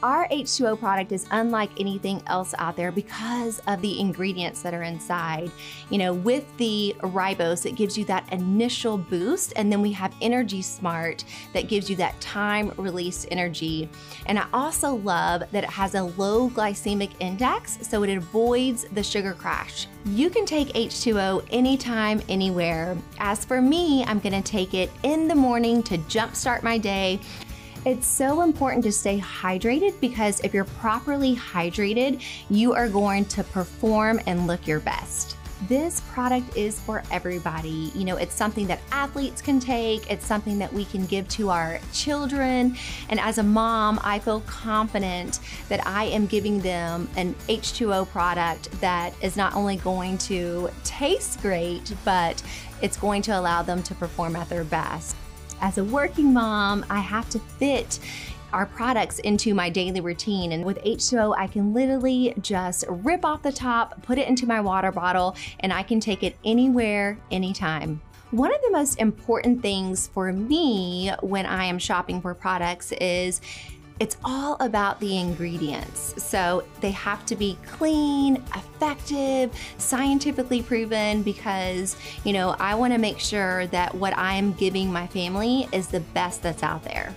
Our H2O product is unlike anything else out there because of the ingredients that are inside. You know, with the ribose, it gives you that initial boost, and then we have Energy Smart that gives you that time release energy. And I also love that it has a low glycemic index, so it avoids the sugar crash. You can take H2O anytime, anywhere. As for me, I'm gonna take it in the morning to jumpstart my day. It's so important to stay hydrated because if you're properly hydrated, you are going to perform and look your best. This product is for everybody. You know, it's something that athletes can take, it's something that we can give to our children. And as a mom, I feel confident that I am giving them an H2O product that is not only going to taste great, but it's going to allow them to perform at their best. As a working mom, I have to fit our products into my daily routine. And with H2O, I can literally just rip off the top, put it into my water bottle, and I can take it anywhere, anytime. One of the most important things for me when I am shopping for products is it's all about the ingredients. So they have to be clean, effective, scientifically proven because, you know, I want to make sure that what I'm giving my family is the best that's out there.